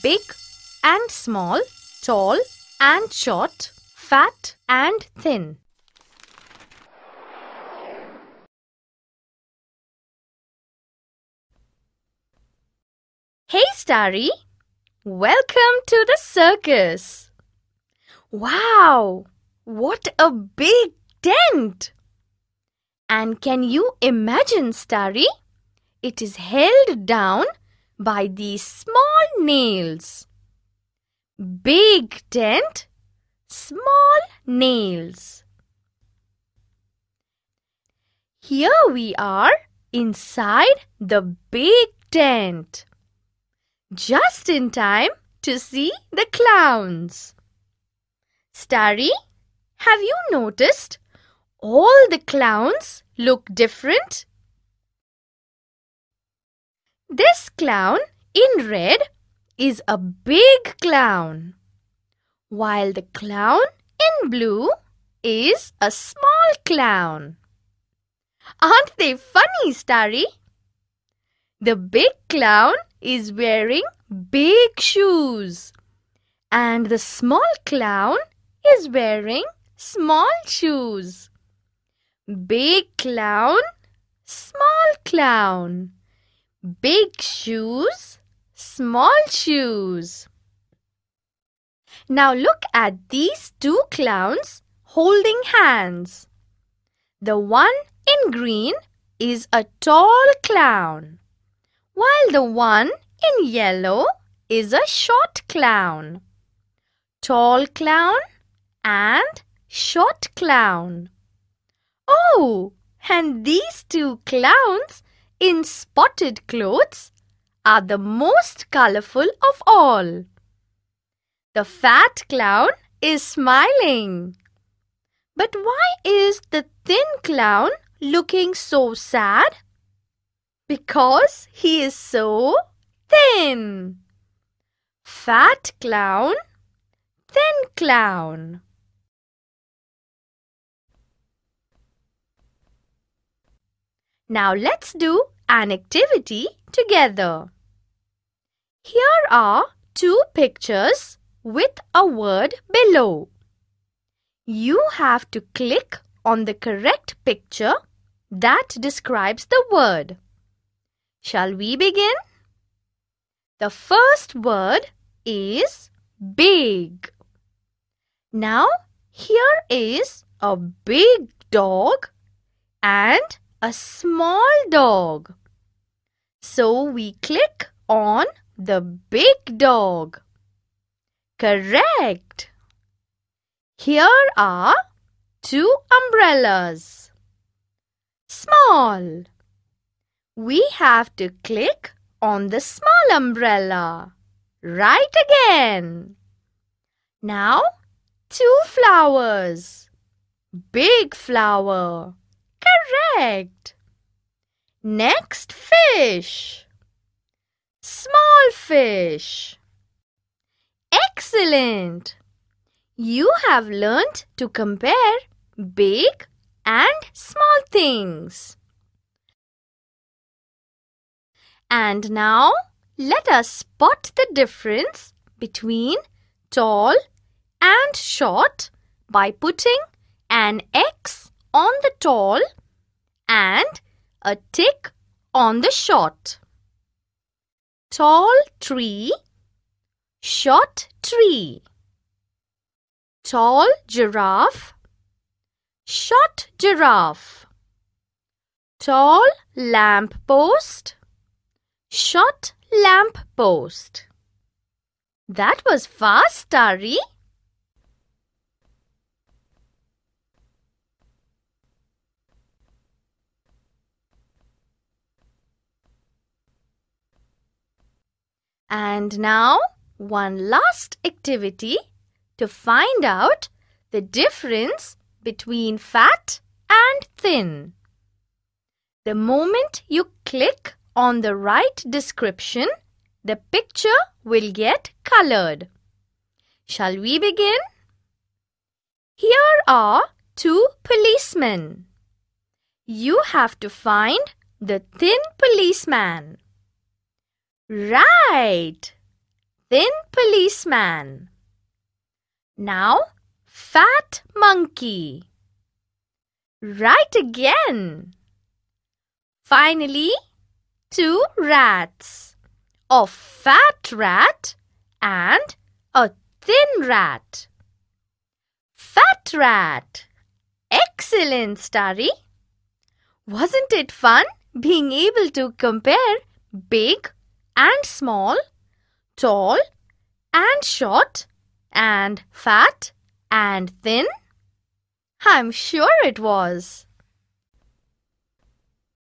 big and small, tall and short, fat and thin. Hey, Starry! Welcome to the circus! Wow! What a big tent! And can you imagine, Starry? It is held down by these small nails. Big tent, small nails. Here we are inside the big tent. Just in time to see the clowns. Starry, have you noticed all the clowns look different? This clown in red is a big clown, while the clown in blue is a small clown. Aren't they funny, Starry? The big clown is wearing big shoes, and the small clown is wearing small shoes. Big clown, small clown. Big shoes, small shoes. Now look at these two clowns holding hands. The one in green is a tall clown, while the one in yellow is a short clown. Tall clown and short clown. Oh, and these two clowns in spotted clothes are the most colorful of all. The fat clown is smiling. But why is the thin clown looking so sad? Because he is so thin. Fat clown, thin clown. Now let's do an activity together. Here are two pictures with a word below. You have to click on the correct picture that describes the word. Shall we begin? The first word is big. Now, here is a big dog and a small dog. So we click on the big dog. Correct. Here are two umbrellas. Small. We have to click on the small umbrella. Right again. Now, two flowers. Big flower. Correct. Next, fish. Small fish. Excellent. You have learnt to compare big and small things. And now let us spot the difference between tall and short by putting an X on the tall and a tick on the short. Tall tree, short tree. Tall giraffe, short giraffe. Tall lamp post, short lamp post. That was fast, Starry. And now, one last activity to find out the difference between fat and thin. The moment you click on the right description, the picture will get colored. Shall we begin? Here are two policemen. You have to find the thin policeman. Right. thin policeman. Now, fat monkey. Right again. Finally, two rats. A fat rat and a thin rat. Fat rat. Excellent, Starry. Wasn't it fun being able to compare big and small, tall and short, and fat and thin? I'm sure it was.